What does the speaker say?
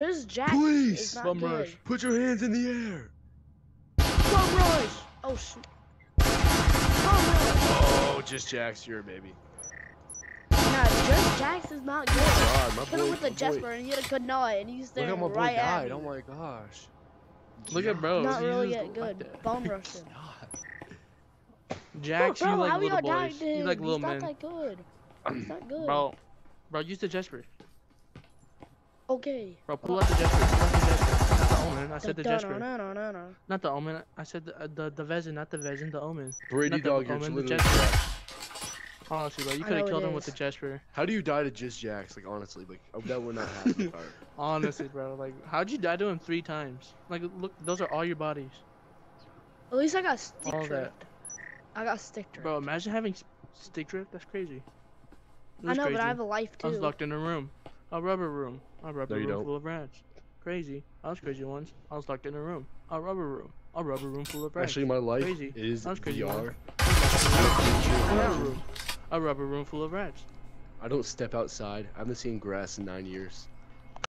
This Jack Please, is not bum good. rush. Put your hands in the air. Bum rush. Oh shoot. Bum rush. Oh, just Jax, you're a baby. Nah, just Jax is not good. Oh, God, my Hit him with the. Jesper and he had a good nut and he's Look there how my boy right at died. me. Oh my gosh. Look at bro. Not really just that like good. that. Bum rushing. Jax, bro, you like how little y'all boys. You him? like He's little not that good. He's not good. Bro, bro, use the Jesper. Okay. Bro, pull out the Jesper. Pull out the Jesper. Not the Omen. I said the Jesper. Dun-dun-dun-dun-dun. Not the Omen. I said the uh, the the Vezin, not the Vezin, the Omen. Brady Not the dog, you're Omen, the literally Jesper. trash. Honestly, bro, you could have killed it him with the is. Jesper. How do you die to just Jax? Like honestly, like oh, that would not happen. Honestly, bro, like, how'd you die to him three times? Like, look, those are all your bodies, At least I got stick All that. I got stick drift. bro. Imagine having s- stick drift. That's crazy. I know, crazy. but I have a life too. I was locked in a room, a rubber room, a rubber No, you room don't. full of rats. Crazy. I was crazy once. I was locked in a room, a rubber room, a rubber room full of rats. Actually, my life Crazy. is That was crazy, VR. a rubber room, a rubber room full of rats. I don't step outside. I haven't seen grass in nine years.